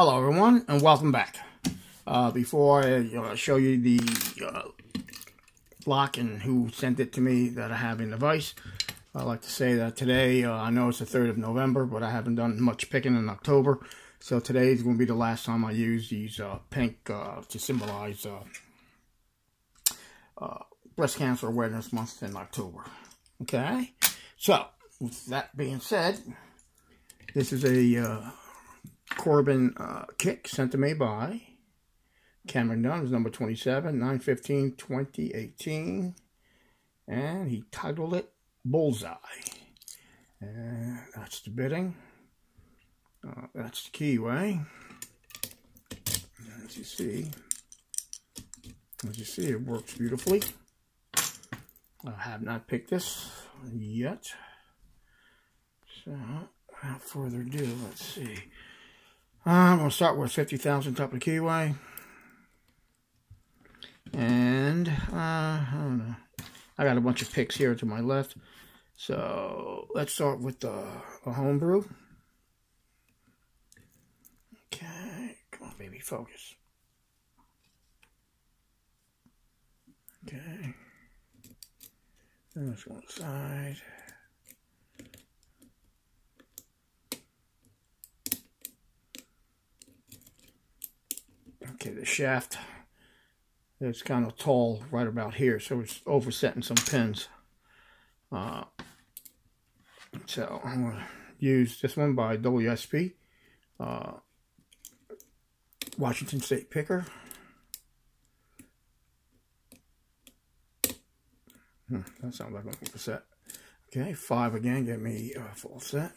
Hello, everyone, and welcome back. Uh, before I uh, show you the uh, lock and who sent it to me that I have in the vise, I'd like to say that today, uh, I know it's the 3rd of November, but I haven't done much picking in October. So today is going to be the last time I use these uh, pink uh, to symbolize Breast Cancer Awareness Month in October. Okay? So, with that being said, this is a Corbin uh, KIK sent to me by Cameron Dunn, number 27, 915 2018. And he titled it Bullseye. And that's the bitting. Uh, that's the keyway. As you see, as you see, it works beautifully. I have not picked this yet. So, without further ado, let's see. I'm going to start with 50,000 top of the keyway. And, uh, I don't know. I got a bunch of picks here to my left. So, let's start with the, the homebrew. Okay, come on, baby, focus. Okay. Let's go side. Okay, the shaft is kind of tall right about here, so it's oversetting some pins. Uh, so I'm going to use this one by WSP, uh, Washington State Picker. Hmm, that sounds like a set. Okay, five again, get me a full set.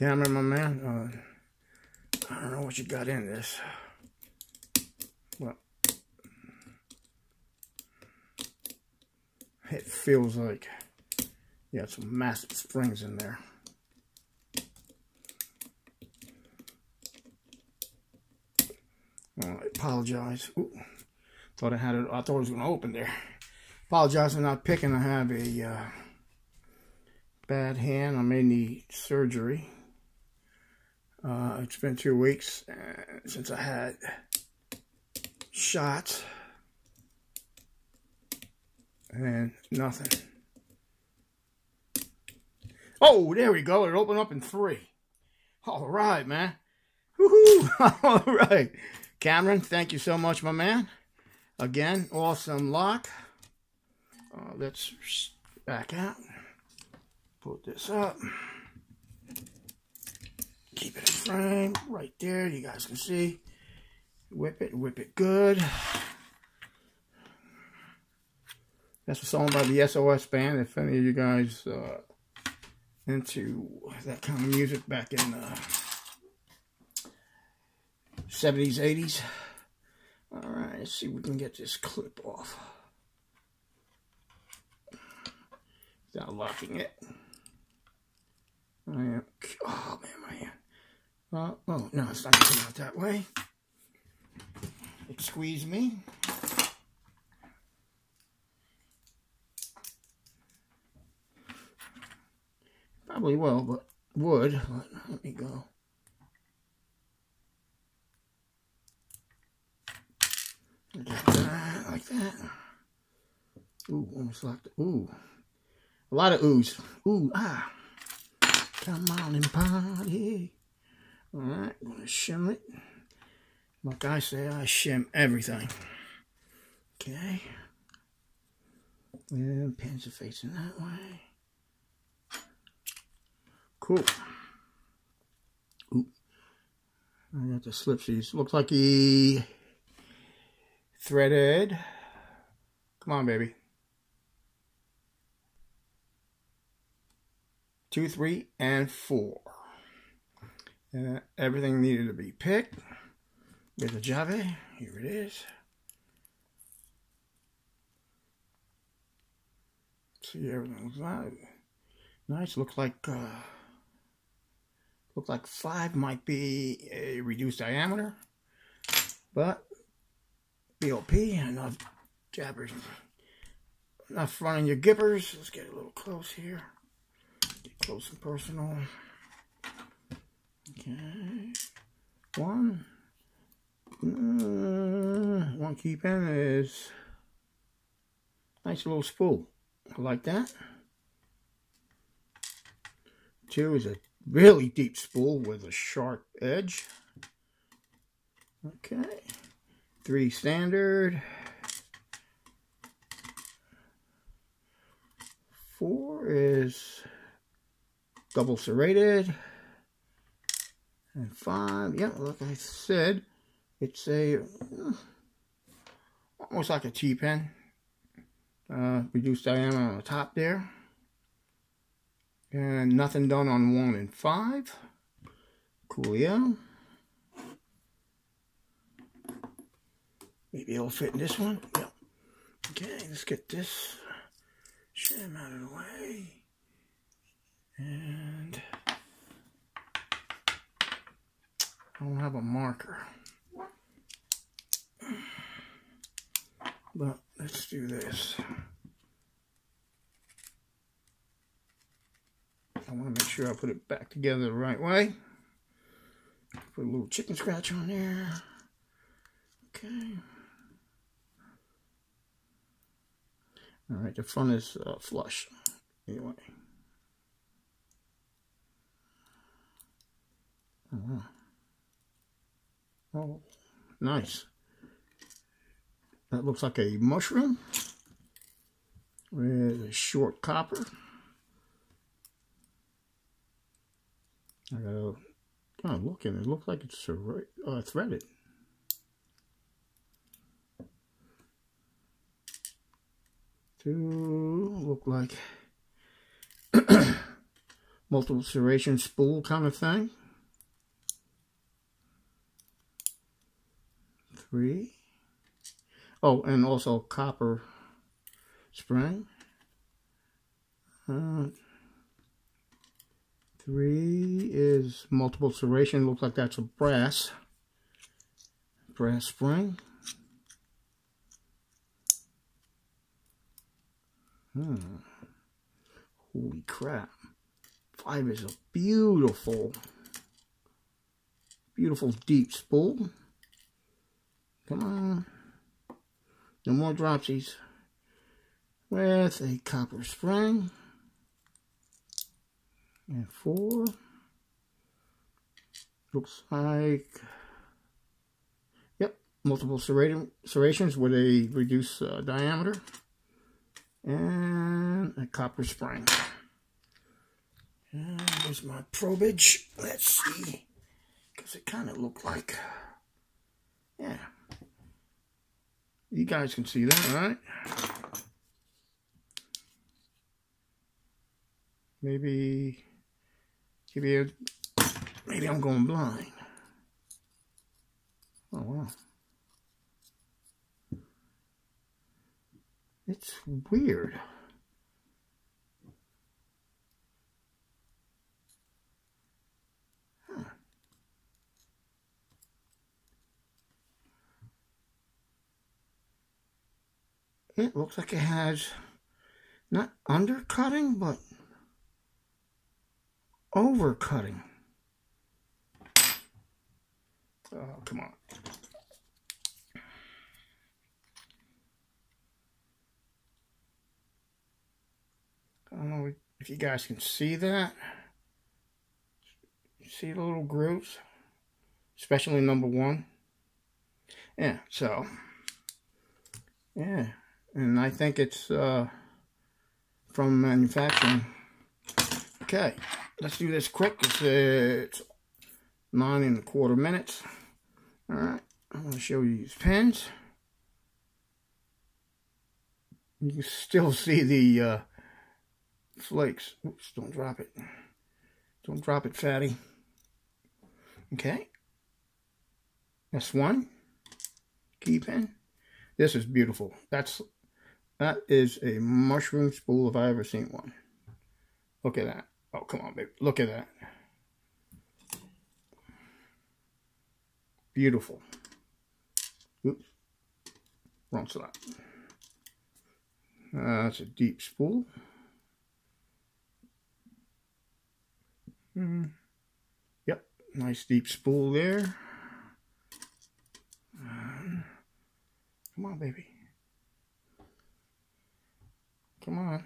Cameron, my man, uh, I don't know what you got in this. Well, it feels like you got some massive springs in there. I apologize. Ooh, thought I had it. I thought it was going to open there. Apologize for not picking. I have a uh, bad hand. I'm in the surgery. Uh, it's been two weeks uh, since I had shots and nothing. Oh, there we go. It opened up in three. All right, man. Woohoo! All right. Cameron, thank you so much, my man. Again, awesome lock. Uh, let's back out. Put this up frame right there. You guys can see. Whip it, whip it good. That's a song by the SOS band. If any of you guys uh, into that kind of music back in the 70s, 80s. All right, let's see if we can get this clip off without locking it. I am, oh man, my hand. Uh, oh, no, it's not come out that way. It squeezed me. Probably will, but would. Let me go. Like that, like that. Ooh, almost the, ooh. A lot of oohs. Ooh, ah. Come on and party. Alright, I'm going to shim it. Like I say, I shim everything. Okay. And pins are facing that way. Cool. Oop. I got the slipsies. Looks like he threaded. Come on, baby. Two, three, and four. Uh, everything needed to be picked. There's a Java. Here it is. See everything looks nice. Looks like uh, looks like five might be a reduced diameter. But BOP, enough jabbers, enough running your gippers. Let's get a little close here. Get close and personal. One. Uh, one key pin is nice little spool. I like that. Two is a really deep spool with a sharp edge. Okay. Three standard. Four is double serrated. And five, yeah, like I said, it's a uh, almost like a T-pin. Uh, reduced diameter on the top there. And nothing done on one and five. Coolio. Maybe it'll fit in this one. Yep. Okay, let's get this shim out of the way. And I don't have a marker. But let's do this. I want to make sure I put it back together the right way. Put a little chicken scratch on there. Okay. All right, the front is uh, flush. Anyway. Oh, oh, nice. That looks like a mushroom with a short copper. I gotta kind of look in it. looks like it's uh, threaded. To look like multiple serration spool kind of thing. Three. Oh, and also copper spring. Uh, three is multiple serration. Looks like that's a brass. Brass spring. Hmm. Holy crap. Five is a beautiful, beautiful deep spool. Come on. No more dropsies. With a copper spring. And four. Looks like, yep, multiple serrations with a reduced uh, diameter. And a copper spring. And there's my probage. Let's see. Because it kind of looked like, yeah. You guys can see that, right? Maybe, maybe, a, maybe I'm going blind. Oh, wow. It's weird. It looks like it has not undercutting, but overcutting. Oh, come on. I don't know if you guys can see that. See the little grooves? Especially number one. Yeah, so, yeah and I think it's uh, from manufacturing. Okay, let's do this quick. It's, uh, it's nine and a quarter minutes. All right, I'm going to show you these pins. You can still see the uh, flakes. Oops, don't drop it. Don't drop it, fatty. Okay. That's one. Key pin. This is beautiful. That's that is a mushroom spool if I ever seen one. Look at that. Oh, come on, baby. Look at that. Beautiful. Oops. Wrong slot. Uh, that's a deep spool. Mm. Yep, nice deep spool there. Uh, come on, baby. Come on.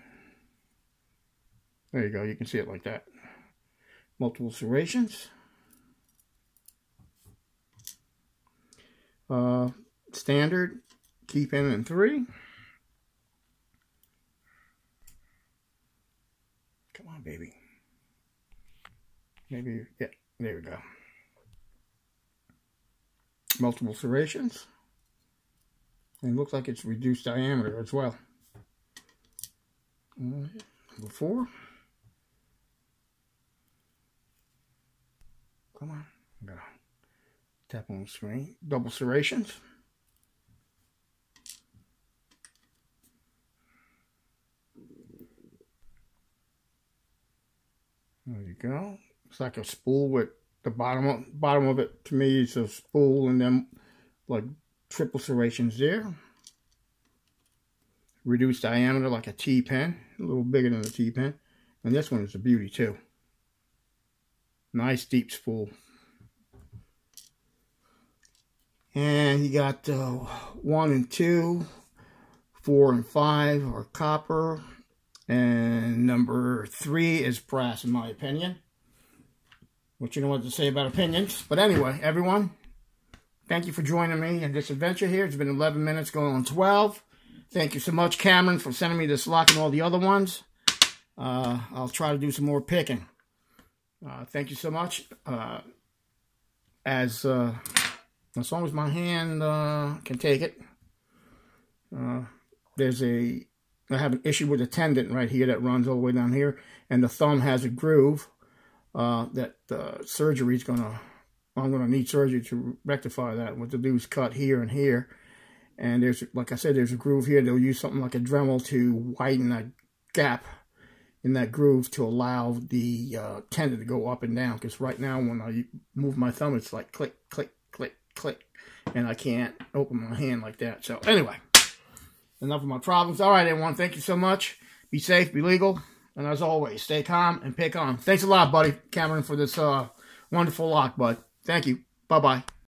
There you go. You can see it like that. Multiple serrations. Uh, standard, key pin in three. Come on, baby. Maybe, yeah, there we go. Multiple serrations. And looks like it's reduced diameter as well. Number four. Come on. I'm gonna tap on the screen. Double serrations. There you go. It's like a spool with the bottom of, bottom of it to me is a spool and then like triple serrations there. Reduced diameter like a T-pin, a little bigger than a T-pin. And this one is a beauty too. Nice deep spool. And you got uh, one and two, four and five are copper, and number three is brass, in my opinion. Which you know what to say about opinions. But anyway, everyone, thank you for joining me in this adventure here. It's been 11 minutes going on 12. Thank you so much, Cameron, for sending me this lock and all the other ones. Uh, I'll try to do some more picking. Uh, thank you so much. Uh, as uh, as long as my hand uh, can take it. Uh, there's a I have an issue with the tendon right here that runs all the way down here, and the thumb has a groove that surgery is gonna. I'm gonna need surgery to rectify that. To do is cut here and here, and there's like I said, there's a groove here. They'll use something like a Dremel to widen a gap in that groove to allow the uh, tendon to go up and down. Because right now, when I move my thumb, it's like click, click, click, click, and I can't open my hand like that. So anyway, enough of my problems. All right, everyone, thank you so much. Be safe, be legal, and as always, stay calm and pick on. Thanks a lot, buddy, Cameron, for this uh, wonderful lock, bud. Thank you. Bye-bye.